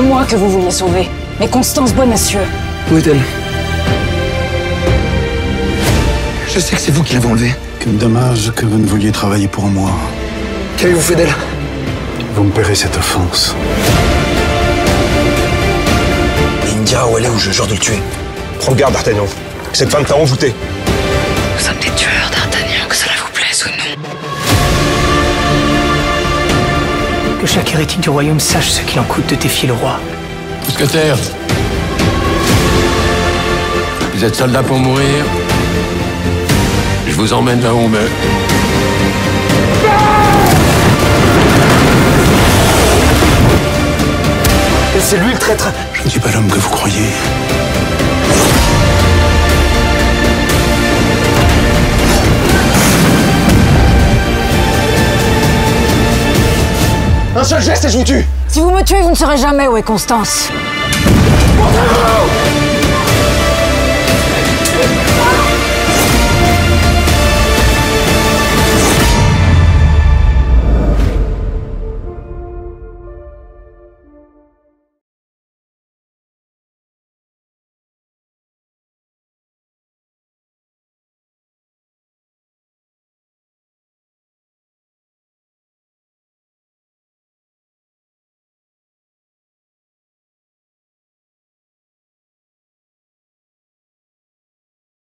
moi que vous vouliez sauver, mais Constance Bonacieux. Où est-elle? Je sais que c'est vous qui l'avez enlevée. Quel dommage que vous ne vouliez travailler pour moi. Qu'avez-vous fait d'elle? Vous me paierez cette offense. Il me dira où elle est ou je jure de le tuer. Prends garde, D'Artagnan. Cette femme t'a envoûté. Nous sommes des tueurs, D'Artagnan, que cela vous plaise ou non. Que chaque héritier du royaume sache ce qu'il en coûte de défier le roi. Mousquetaire, vous êtes soldat pour mourir Je vous emmène là où on meurt. C'est lui le traître Je ne suis pas l'homme que vous croyez. Si vous me tuez, vous ne saurez jamais où est Constance.